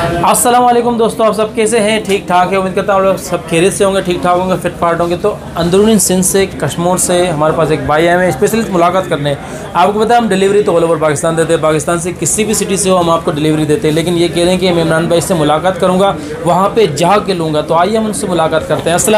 अस्सलाम वालेकुम दोस्तों आप सब कैसे हैं? ठीक ठाक है? उम्मीद करता हूँ सब खेरियत से होंगे ठीक ठाक होंगे फिट फाट होंगे। तो अंदरूनी सिंध से कश्मीर से हमारे पास एक भाई आए हैं स्पेशली मुलाकात करने। आपको पता है हम डिलीवरी तो ऑल ओवर पाकिस्तान देते हैं। पाकिस्तान से किसी भी सिटी से हो हम आपको डिलीवरी देते हैं। लेकिन ये कह रहे हैं कि मैं इमरान भाई से मुलाकात करूँगा वहाँ पर जा के लूँगा। तो आइए हम उनसे मुलाकात करते हैं। असल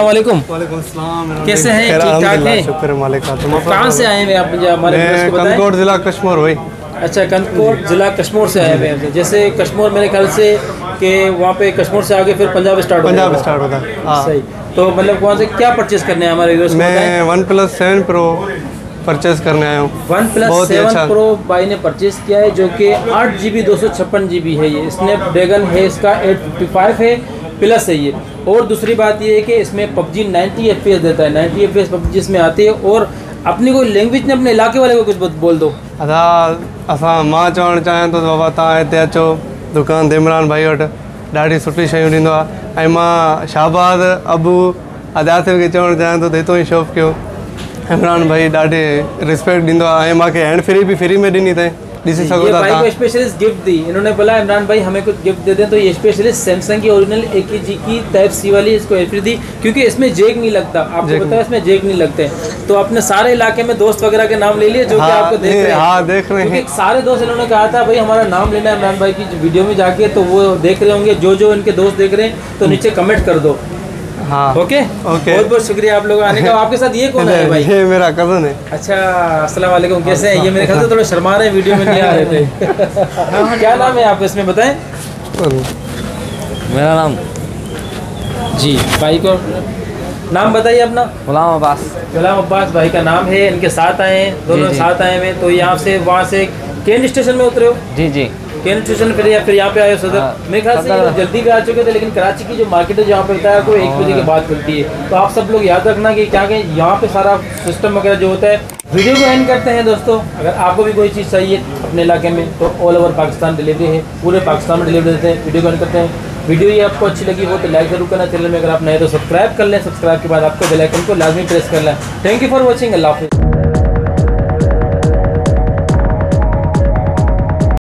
कैसे हैं? ठीक ठाक अल्हम्दुलिल्लाह, हैं? कहाँ से आए हैं आप? हमारे जिला कश्मीर हुई अच्छा कंदकोट जिला कश्मीर से आए हुए हैं। जैसे कश्मीर मेरे ख्याल से कि वहाँ पे कश्मीर से आगे फिर पंजाब स्टार्ट पंजाब स्टार्ट होता है सही। तो मतलब वहाँ से क्या परचेज करने हैं हमारे व्यूअर्स मैं one plus seven pro purchase करने आया हूँ। वन प्लस सेवन अच्छा। प्रो भाई ने परचेज किया है जो कि आठ जी बी दो सौ छप्पन जी बी है ये। स्नैपड्रैगन है इसका एट फिफ्टी फाइव है प्लस है ये। और दूसरी बात ये है कि इसमें पबजी 90 एफ़ देता है। 90 एफ़ पबजी इसमें आती है और अपनी कोई लैंग्वेज ने अपने इलाके वाले को कुछ बोल दो। अदा असां माँ चवणु चाहियाँ थो बाबा तव्हां हिते अचो दुकान ते इमरान भाई वटि। ॾाढी सुठी शयूं ॾींदो आहे ऐं माँ शाहबाद अबू अदासिफ़ खे चवणु चाहियाँ थो त हितो ई कयो। इमरान भाई ॾाढी रिस्पेक्ट ॾींदो आहे ऐं मूंखे हैंड फ्री बि फ्री में ॾिनी अथई ॾिसी सघो ये था भाई को स्पेशलिस्ट गिफ्ट दी। इन्होंने बोला इमरान भाई हमें कुछ गिफ्ट दे दें तो ये स्पेशलिस्ट सैमसंग की ओरिजिनल ए के जी की टाइप सी वाली इसको एफरी दी क्योंकि इसमें जेक नहीं लगता। आपको पता है इसमें जेक नहीं लगते। तो अपने सारे इलाके में दोस्त वगैरह के नाम ले लिए जो हाँ, कि हाँ, आपको देख रहे हैं। हाँ, देख रहे हैं। सारे दोस्त इन्होंने कहा था भाई हमारा नाम लेना है इमरान भाई की वीडियो में जाके तो वो देख रहे होंगे जो जो इनके दोस्त देख रहे हैं तो नीचे कमेंट कर दो। हाँ ओके? ओके। बहुत बहुत शुक्रिया आप लोग आने का आपके साथ ये कौन है भाई? ये मेरा कज़न है। अच्छा अस्सलाम वालेकुम कैसे हैं? ये मेरे ख्याल से थोड़े शर्मा रहे हैं वीडियो में नहीं आ रहे थे। क्या नाम है आप इसमें बताएँ? मेरा नाम? जी भाई को नाम बताइए अपना। गुलाम अब्बास। गुलाम अब्बास भाई का नाम है इनके साथ आए हैं दोनों जी। साथ आए हुए हैं तो यहाँ से वहाँ से केन स्टेशन में उतरे हो? जी जी। केन स्टेशन फिर या फिर यहाँ पे आए हो सदर? हाँ, मेरे ख्याल से जल्दी भी आ चुके थे लेकिन कराची की जो मार्केट है जहाँ पे होता है वो एक बजे के बाद खुलती है। तो आप सब लोग याद रखना कि क्या कि यहाँ पे सारा सिस्टम वगैरह जो होता है वीडियो को एंड करते हैं दोस्तों। अगर आपको भी कोई चीज़ चाहिए अपने इलाके में तो ऑल ओवर पाकिस्तान डिलीवरी है पूरे पाकिस्तान में डिलीवरी देते हैं वीडियो को एंड करते हैं। वीडियो ये आपको अच्छी लगी हो तो लाइक ज़रूर करना, चैनल में अगर आप नए तो सब्सक्राइब कर लें, सब्सक्राइब के बाद आपको बेल आइकन को लाजमी प्रेस कर लें। थैंक यू फॉर वॉचिंग अल्लाह हाफिज़।